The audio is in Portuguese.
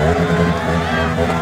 Música